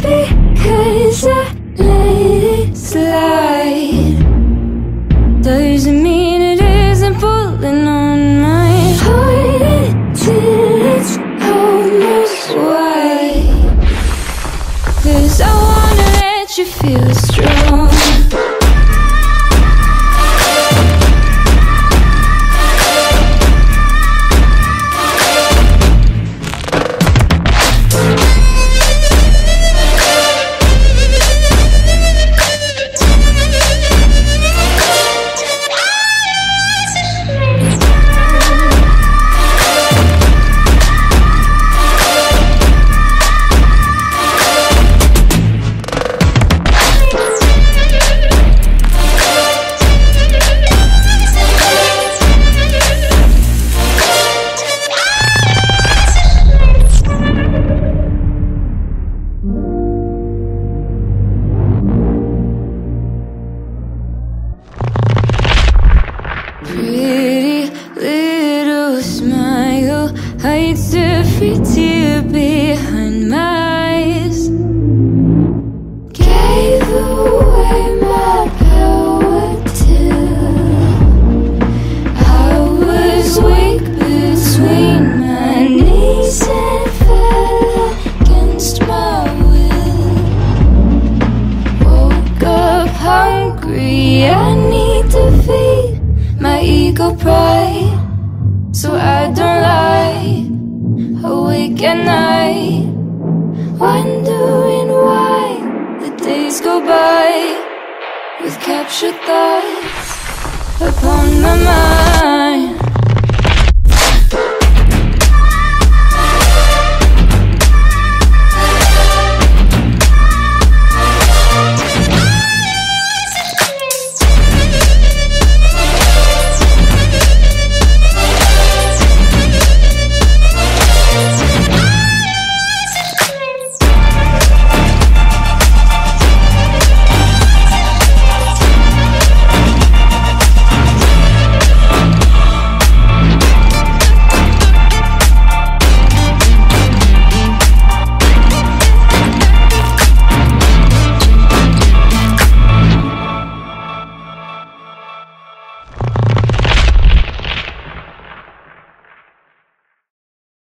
because I let it slide Doesn't mean it isn't pulling on my heart until it's almost wide. Cause I wanna let you feel strong. Every tear behind my eyes. Gave away my power I was weak between my knees and fell against my will. Woke up hungry, I need to feed my ego pride so I don't awake at night wondering why the days go by with captured thoughts upon my mind